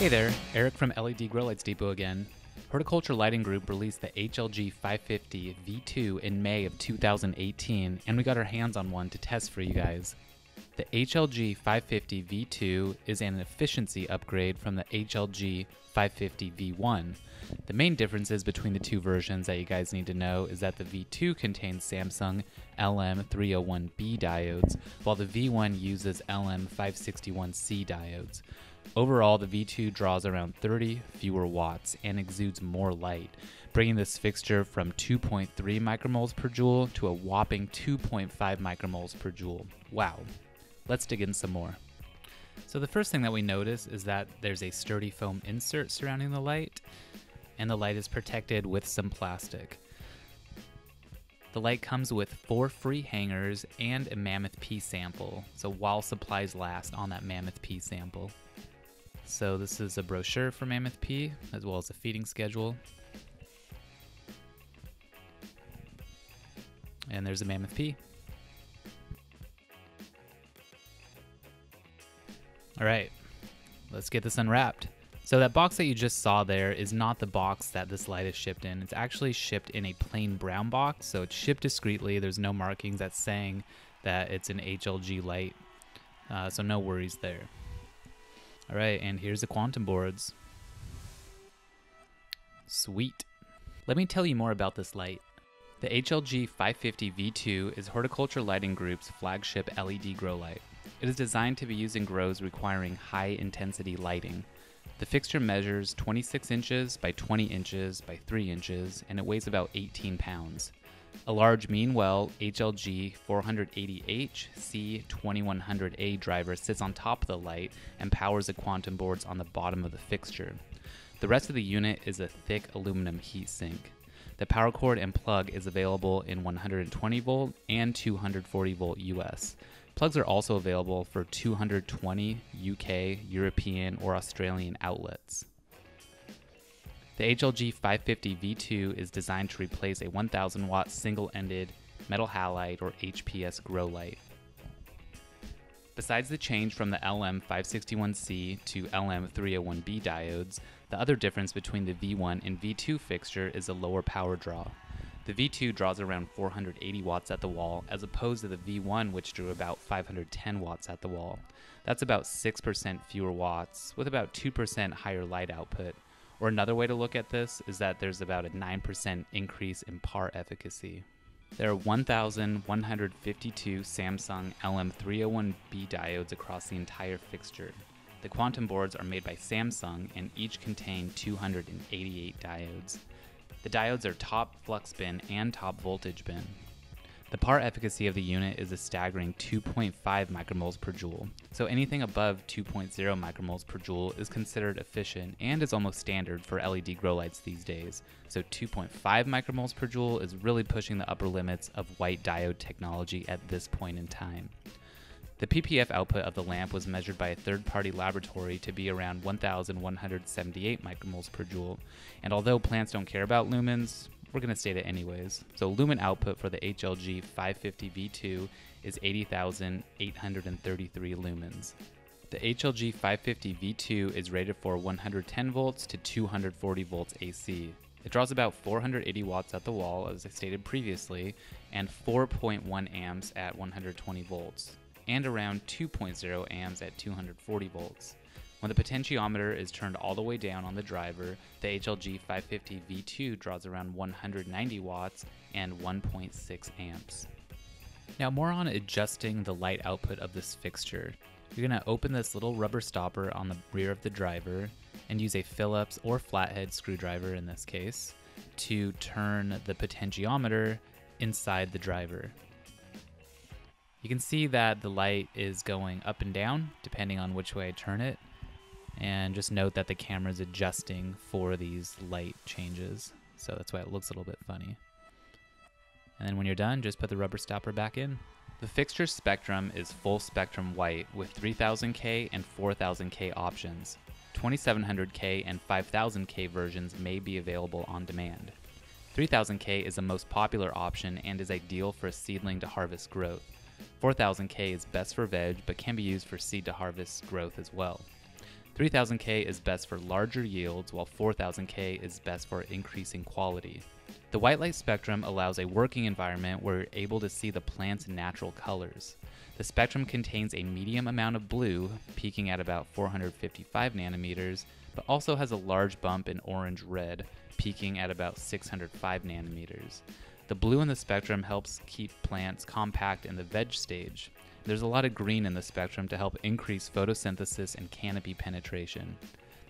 Hey there, Eric from LED Grow Lights Depot again. Horticulture Lighting Group released the HLG 550 V2 in May of 2018, and we got our hands on one to test for you guys. The HLG 550 V2 is an efficiency upgrade from the HLG 550 V1. The main differences between the two versions that you guys need to know is that the V2 contains Samsung LM301B diodes, while the V1 uses LM561C diodes. Overall, the V2 draws around 30 fewer watts and exudes more light, bringing this fixture from 2.3 micromoles per joule to a whopping 2.5 micromoles per joule. Wow. Let's dig in some more. So the first thing that we notice is that there's a sturdy foam insert surrounding the light, and the light is protected with some plastic. The light comes with four free hangers and a Mammoth P sample, so while supplies last on that Mammoth P sample. So this is a brochure for Mammoth P, as well as a feeding schedule. And there's a Mammoth P. All right, let's get this unwrapped. So that box that you just saw there is not the box that this light is shipped in. It's actually shipped in a plain brown box, so it's shipped discreetly. There's no markings that's saying that it's an HLG light, uh, so no worries there. All right, and here's the quantum boards. Sweet. Let me tell you more about this light. The HLG 550 V2 is Horticulture Lighting Group's flagship LED grow light. It is designed to be used in grows requiring high intensity lighting. The fixture measures 26 inches by 20 inches by 3 inches and it weighs about 18 pounds. A large Meanwell HLG 480H C2100A driver sits on top of the light and powers the quantum boards on the bottom of the fixture. The rest of the unit is a thick aluminum heatsink. The power cord and plug is available in 120 volt and 240 volt US. Plugs are also available for 220 UK, European, or Australian outlets. The HLG 550 V2 is designed to replace a 1000 watt single ended metal halide or HPS grow light. Besides the change from the LM561C to LM301B diodes, the other difference between the V1 and V2 fixture is a lower power draw. The V2 draws around 480 watts at the wall, as opposed to the V1, which drew about 510 watts at the wall. That's about 6% fewer watts, with about 2% higher light output, or another way to look at this is that there's about a 9% increase in PAR efficacy. There are 1,152 Samsung LM301B diodes across the entire fixture. The quantum boards are made by Samsung and each contain 288 diodes. The diodes are top flux bin and top voltage bin, the PAR efficacy of the unit is a staggering 2.5 micromoles per joule, so anything above 2.0 micromoles per joule is considered efficient and is almost standard for LED grow lights these days. So 2.5 micromoles per joule is really pushing the upper limits of white diode technology at this point in time. The PPF output of the lamp was measured by a third party laboratory to be around 1178 micromoles per joule, and although plants don't care about lumens, we're going to state it anyways. So lumen output for the HLG 550 V2 is 80,833 lumens. The HLG 550 V2 is rated for 110 volts to 240 volts AC. It draws about 480 watts at the wall, as I stated previously, and 4.1 amps at 120 volts, and around 2.0 amps at 240 volts. When the potentiometer is turned all the way down on the driver, the HLG 550 V2 draws around 190 watts and 1.6 amps. Now more on adjusting the light output of this fixture. You're going to open this little rubber stopper on the rear of the driver and use a Phillips or flathead screwdriver in this case to turn the potentiometer inside the driver. You can see that the light is going up and down depending on which way I turn it. And just note that the camera is adjusting for these light changes. So that's why it looks a little bit funny. And then when you're done, just put the rubber stopper back in. The fixture spectrum is full spectrum white with 3000K and 4000K options. 2700K and 5000K versions may be available on demand. 3000K is the most popular option and is ideal for a seedling to harvest growth. 4000K is best for veg but can be used for seed to harvest growth as well. 3000K is best for larger yields while 4000K is best for increasing quality. The white light spectrum allows a working environment where you're able to see the plant's natural colors. The spectrum contains a medium amount of blue, peaking at about 455 nanometers, but also has a large bump in orange red, peaking at about 605 nanometers. The blue in the spectrum helps keep plants compact in the veg stage. There's a lot of green in the spectrum to help increase photosynthesis and canopy penetration.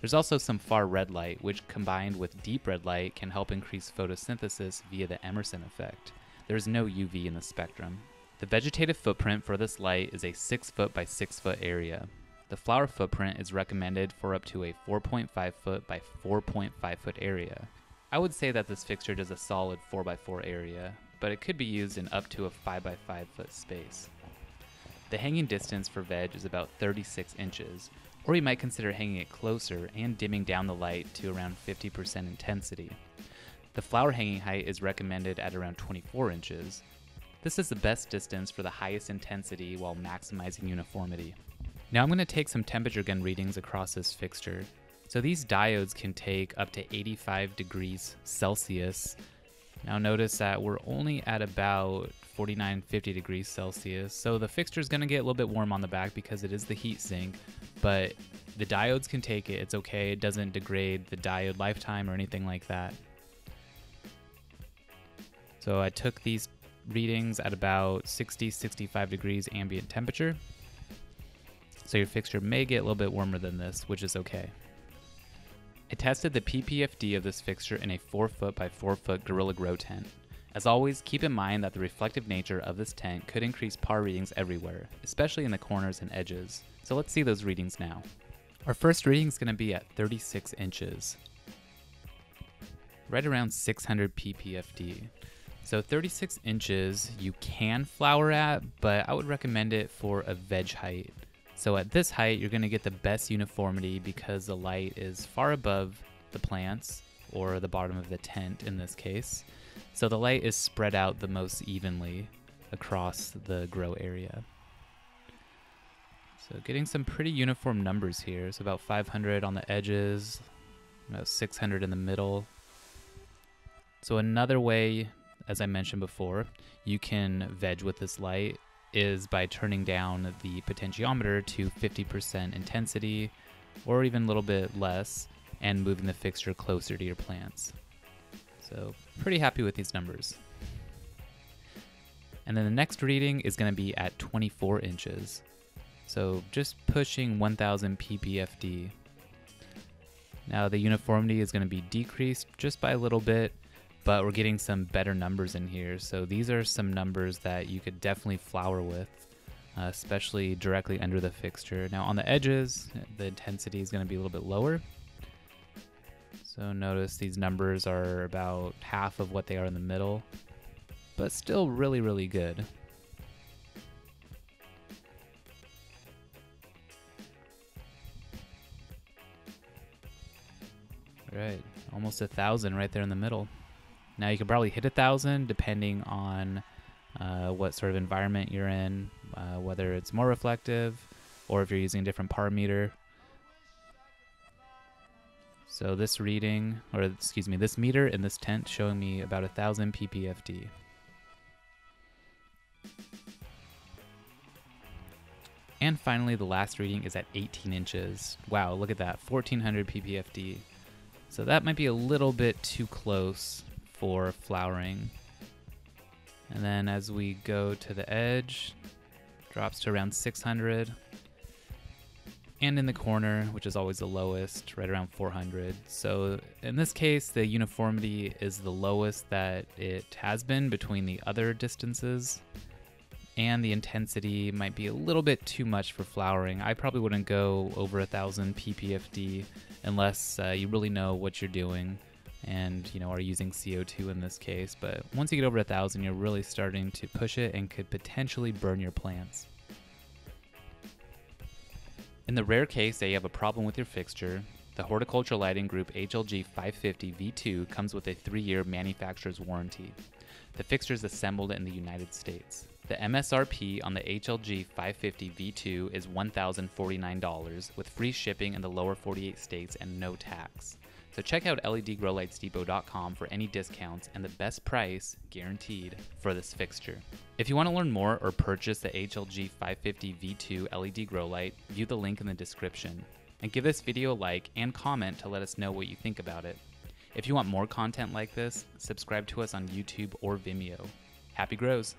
There's also some far red light, which combined with deep red light can help increase photosynthesis via the Emerson effect. There is no UV in the spectrum. The vegetative footprint for this light is a 6 foot by 6 foot area. The flower footprint is recommended for up to a 4.5 foot by 4.5 foot area. I would say that this fixture does a solid 4x4 area, but it could be used in up to a 5x5 foot space. The hanging distance for veg is about 36 inches, or you might consider hanging it closer and dimming down the light to around 50% intensity. The flower hanging height is recommended at around 24 inches. This is the best distance for the highest intensity while maximizing uniformity. Now I'm going to take some temperature gun readings across this fixture. So these diodes can take up to 85 degrees Celsius. Now notice that we're only at about 49, 50 degrees Celsius. So the fixture is going to get a little bit warm on the back because it is the heat sink, but the diodes can take it. It's okay. It doesn't degrade the diode lifetime or anything like that. So I took these readings at about 60, 65 degrees ambient temperature. So your fixture may get a little bit warmer than this, which is okay. I tested the PPFD of this fixture in a 4 foot by 4 foot Gorilla Grow tent. As always, keep in mind that the reflective nature of this tent could increase PAR readings everywhere, especially in the corners and edges. So let's see those readings now. Our first reading is going to be at 36 inches, right around 600 ppfd. So 36 inches you can flower at, but I would recommend it for a veg height. So at this height, you're going to get the best uniformity because the light is far above the plants, or the bottom of the tent in this case. So the light is spread out the most evenly across the grow area. So getting some pretty uniform numbers here. So about 500 on the edges, about 600 in the middle. So another way, as I mentioned before, you can veg with this light is by turning down the potentiometer to 50% intensity or even a little bit less and moving the fixture closer to your plants. So pretty happy with these numbers. And then the next reading is going to be at 24 inches. So just pushing 1000 ppfd. Now the uniformity is going to be decreased just by a little bit, but we're getting some better numbers in here. So these are some numbers that you could definitely flower with, uh, especially directly under the fixture. Now on the edges, the intensity is going to be a little bit lower. So notice these numbers are about half of what they are in the middle, but still really, really good. Right, almost a thousand right there in the middle. Now you can probably hit a thousand depending on uh, what sort of environment you're in, uh, whether it's more reflective or if you're using a different par meter. So this reading, or excuse me, this meter in this tent showing me about a thousand ppfd. And finally, the last reading is at 18 inches. Wow, look at that, 1400 ppfd. So that might be a little bit too close for flowering. And then as we go to the edge, drops to around 600. And in the corner, which is always the lowest, right around 400. So in this case, the uniformity is the lowest that it has been between the other distances. And the intensity might be a little bit too much for flowering. I probably wouldn't go over a thousand ppfd unless uh, you really know what you're doing. and you know are using CO2 in this case. But once you get over a thousand, you're really starting to push it and could potentially burn your plants. In the rare case that you have a problem with your fixture, the Horticulture Lighting Group HLG 550 V2 comes with a three year manufacturer's warranty. The fixture is assembled in the United States. The MSRP on the HLG 550 V2 is $1,049 with free shipping in the lower 48 states and no tax. So check out ledgrowlightsdepot.com for any discounts and the best price guaranteed for this fixture. If you want to learn more or purchase the HLG 550 V2 LED grow light, view the link in the description. And give this video a like and comment to let us know what you think about it. If you want more content like this, subscribe to us on YouTube or Vimeo. Happy grows!